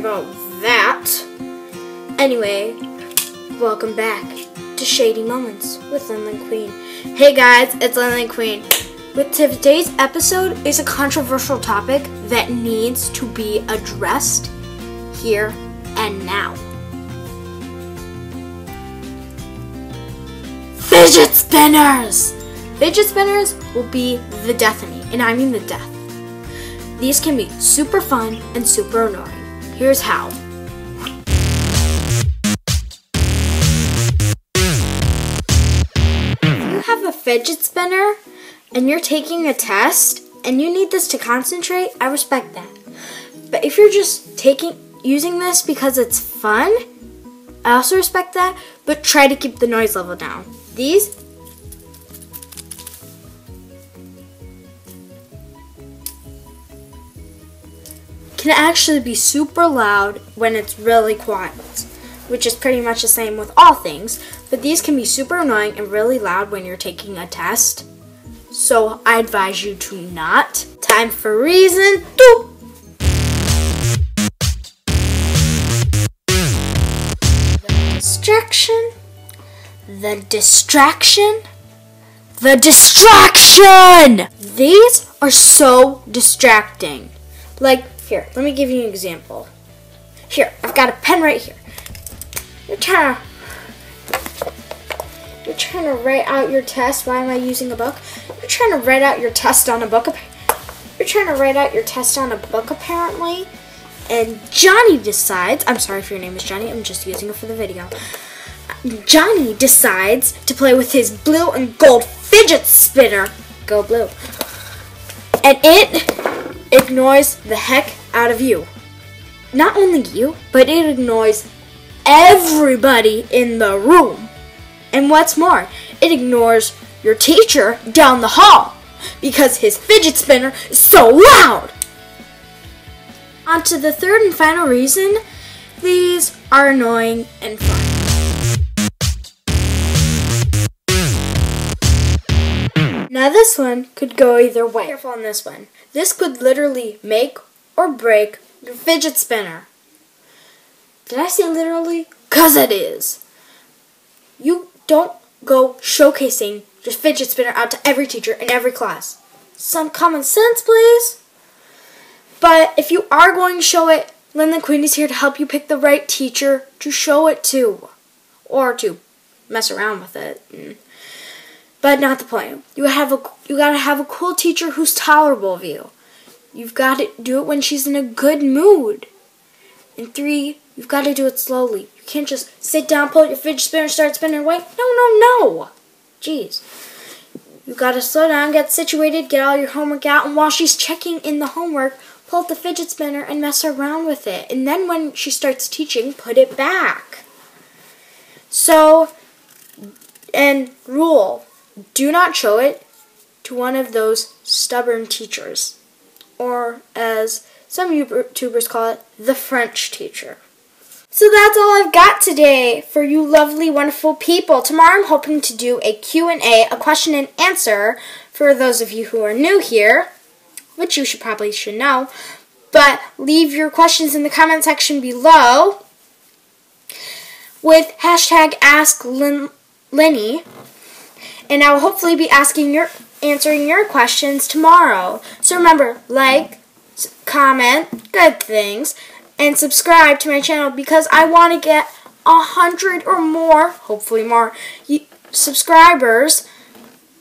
about that. Anyway, welcome back to Shady Moments with Linlin Queen. Hey guys, it's Linlin Queen. With today's episode is a controversial topic that needs to be addressed here and now. Fidget spinners! Fidget spinners will be the death of me, and I mean the death. These can be super fun and super annoying. Here's how. You have a fidget spinner and you're taking a test and you need this to concentrate, I respect that. But if you're just taking using this because it's fun, I also respect that, but try to keep the noise level down. These can actually be super loud when it's really quiet, which is pretty much the same with all things, but these can be super annoying and really loud when you're taking a test. So I advise you to not. Time for reason two. distraction, the distraction, the distraction! These are so distracting. Like, here, let me give you an example. Here, I've got a pen right here. You're trying to you're trying to write out your test. Why am I using a book? You're trying to write out your test on a book. You're trying to write out your test on a book apparently. And Johnny decides, I'm sorry if your name is Johnny, I'm just using it for the video. Johnny decides to play with his blue and gold fidget spinner. Go blue. And it ignores the heck out of you. Not only you, but it ignores everybody in the room. And what's more, it ignores your teacher down the hall because his fidget spinner is so loud. On to the third and final reason these are annoying and fun. Now this one could go either way. Careful on this one. This could literally make or break your fidget spinner. Did I say literally? Cause it is. You don't go showcasing your fidget spinner out to every teacher in every class. Some common sense, please. But if you are going to show it, Linlin Queen is here to help you pick the right teacher to show it to. Or to mess around with it. Mm. But not the point. You have a you gotta have a cool teacher who's tolerable of you. You've got to do it when she's in a good mood. And three, you've got to do it slowly. You can't just sit down, pull out your fidget spinner, and start spinning away. No, no, no. Jeez. You've got to slow down, get situated, get all your homework out, and while she's checking in the homework, pull out the fidget spinner and mess around with it. And then when she starts teaching, put it back. So, and rule do not show it to one of those stubborn teachers, or as some YouTubers call it, the French teacher. So that's all I've got today for you lovely, wonderful people. Tomorrow I'm hoping to do a Q&A, a question and answer for those of you who are new here, which you should probably should know. But leave your questions in the comment section below with hashtag Ask Lenny and I will hopefully be asking your answering your questions tomorrow. So remember, like, comment, good things, and subscribe to my channel because I want to get a hundred or more, hopefully more, subscribers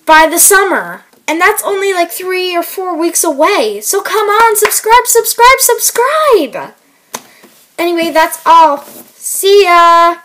by the summer. And that's only like three or four weeks away. So come on, subscribe, subscribe, subscribe! Anyway, that's all. See ya!